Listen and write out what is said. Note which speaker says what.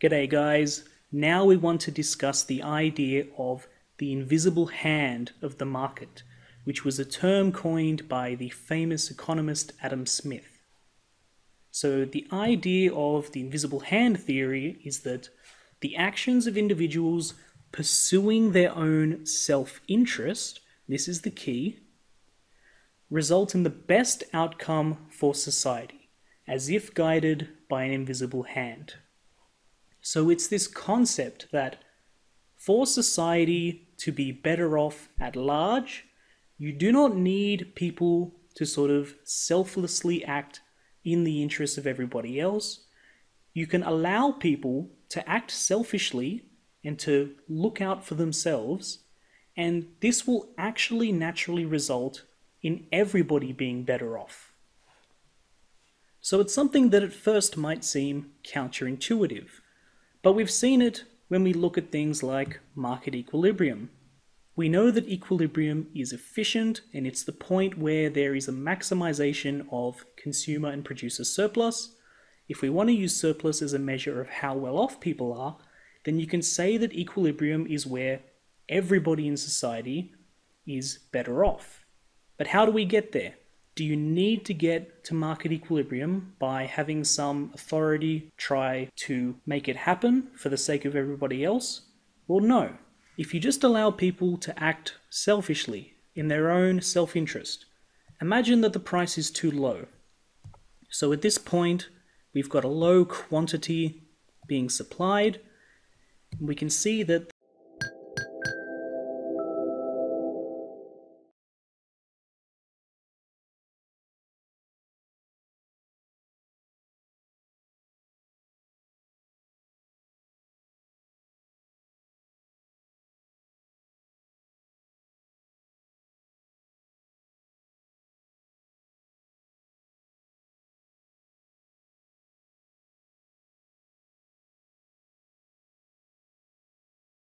Speaker 1: G'day guys, now we want to discuss the idea of the invisible hand of the market, which was a term coined by the famous economist Adam Smith. So, the idea of the invisible hand theory is that the actions of individuals pursuing their own self interest, this is the key, result in the best outcome for society, as if guided by an invisible hand. So it's this concept that for society to be better off at large, you do not need people to sort of selflessly act in the interests of everybody else. You can allow people to act selfishly and to look out for themselves, and this will actually naturally result in everybody being better off. So it's something that at first might seem counterintuitive. But we've seen it when we look at things like market equilibrium. We know that equilibrium is efficient and it's the point where there is a maximization of consumer and producer surplus. If we want to use surplus as a measure of how well off people are, then you can say that equilibrium is where everybody in society is better off. But how do we get there? Do you need to get to market equilibrium by having some authority try to make it happen for the sake of everybody else? Well, no. If you just allow people to act selfishly in their own self interest, imagine that the price is too low. So at this point, we've got a low quantity being supplied. We can see that